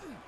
hmm